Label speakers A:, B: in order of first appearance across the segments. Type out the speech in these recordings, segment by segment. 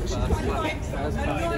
A: She's 25.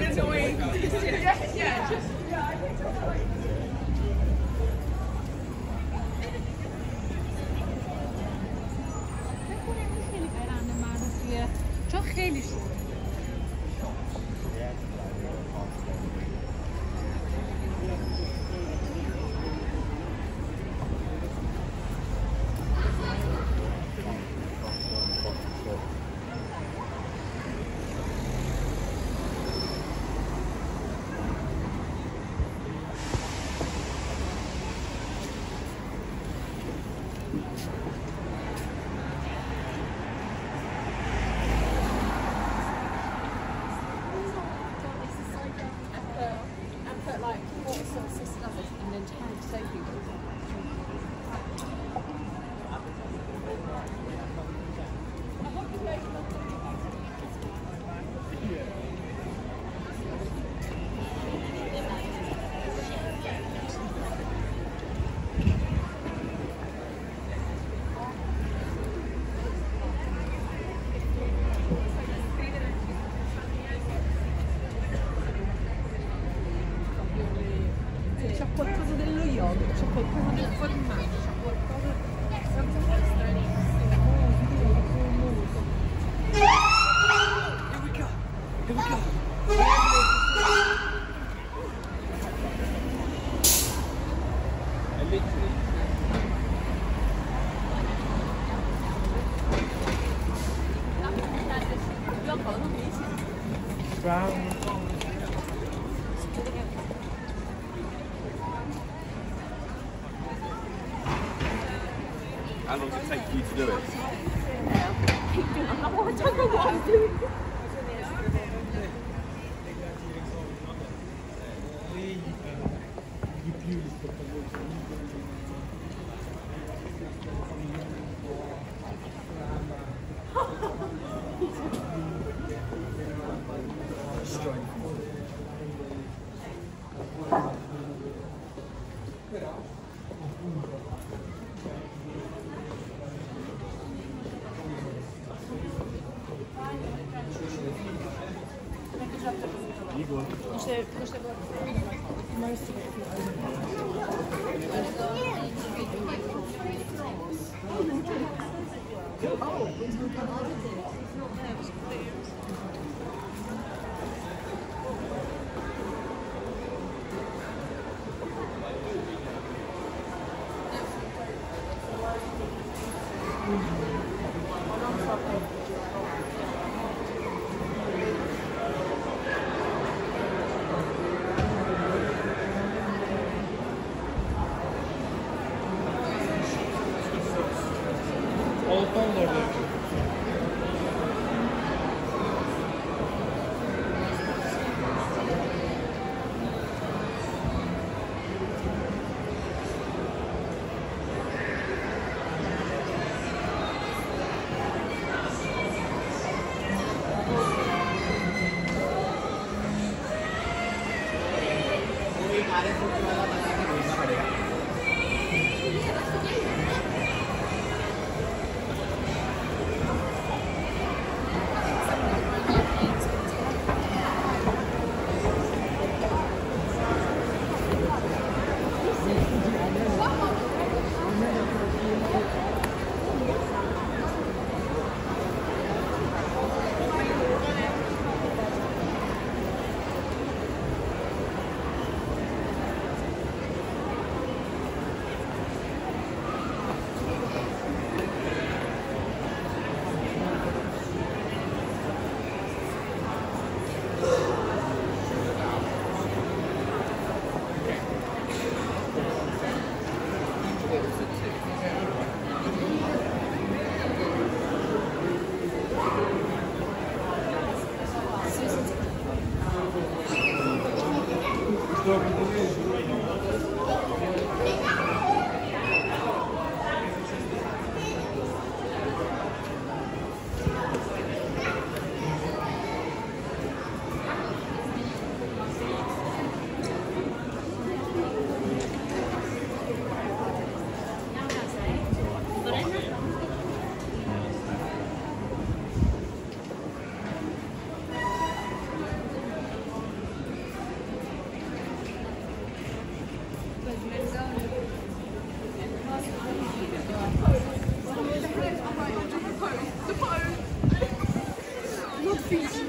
B: victory Peace.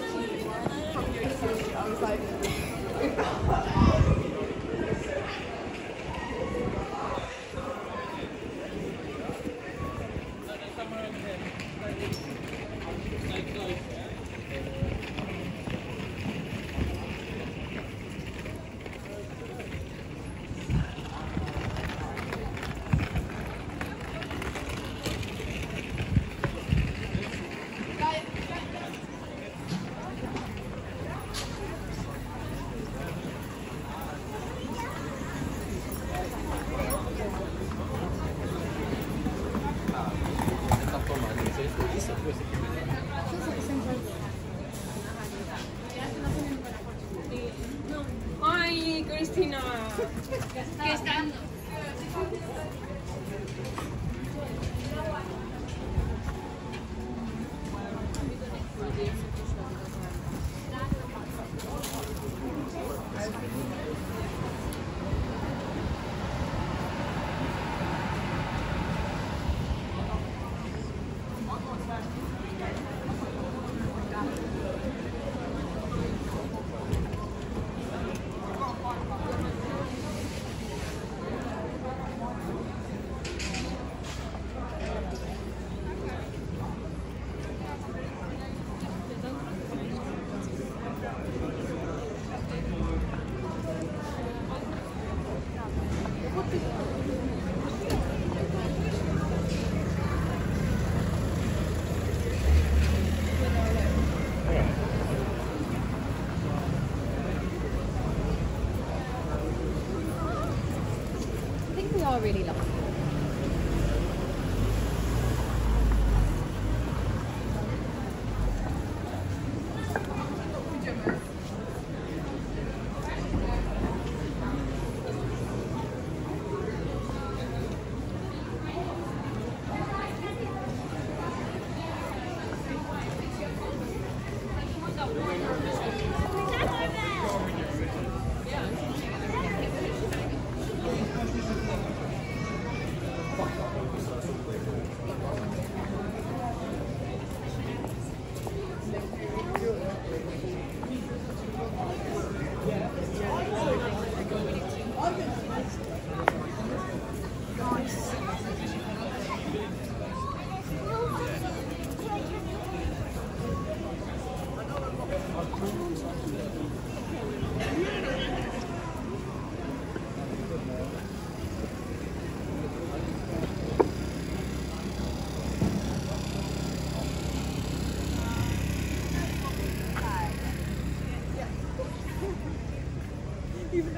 B: I really love.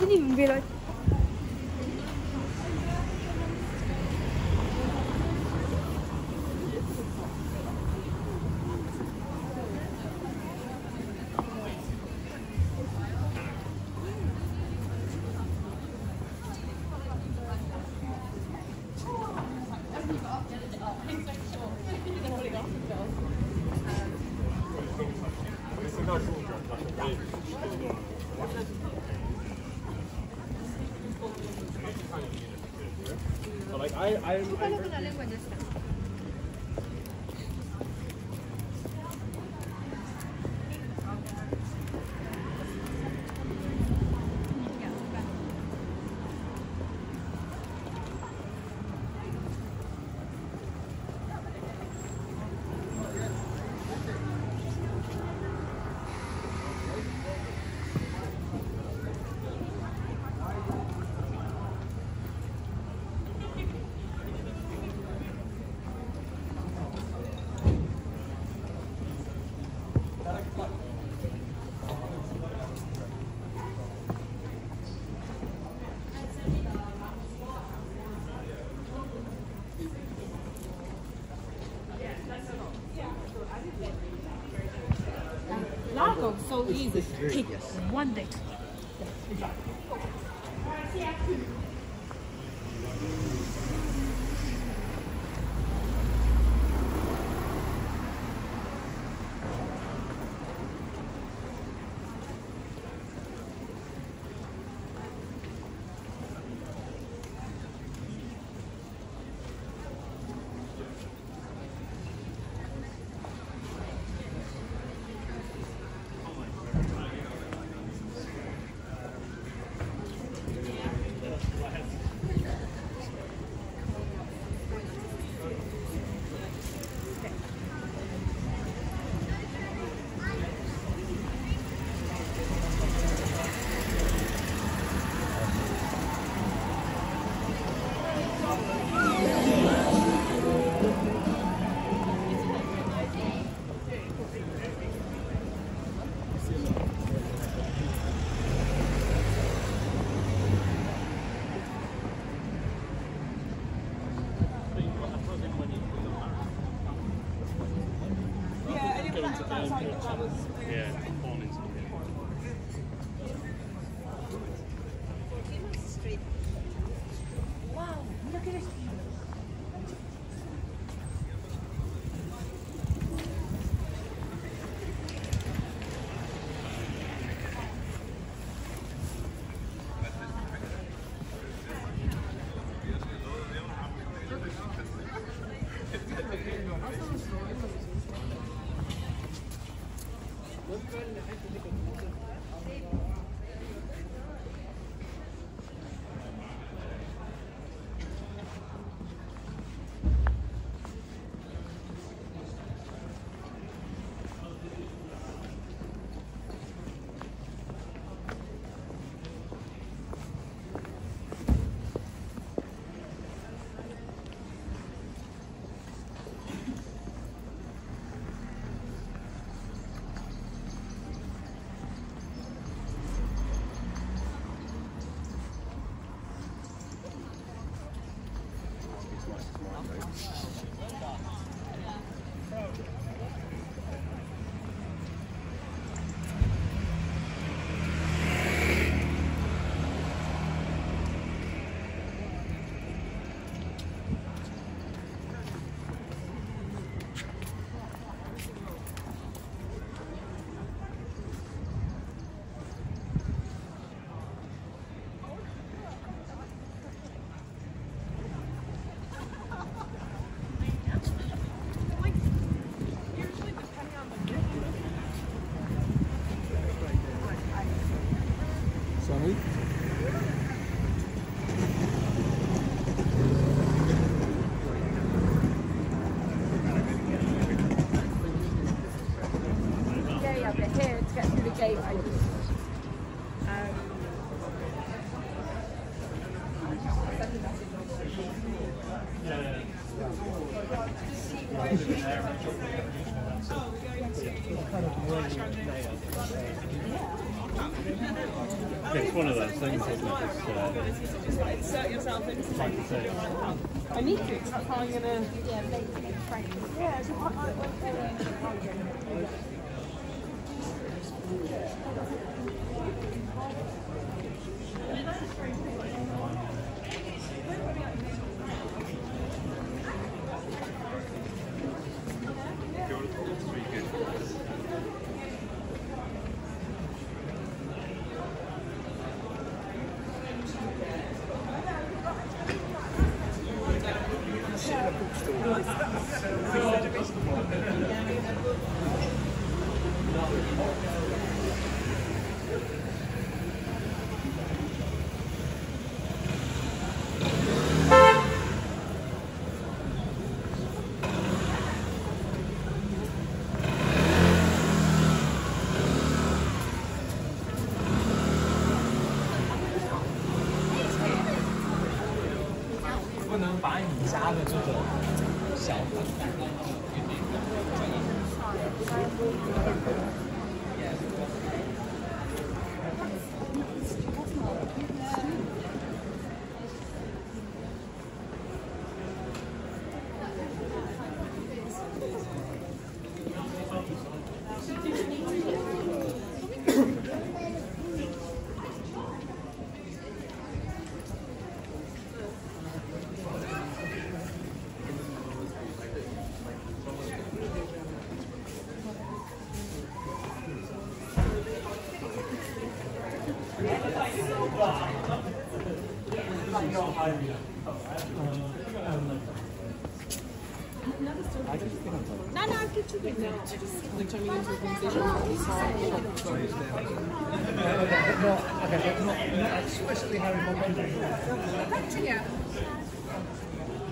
B: az nem világ. Thank you. I, I, I, I so easy. Take one date. Yeah. Bye. Thank you. 啥的。compensation but not, okay, but not, not especially Harry Monkey. Yeah.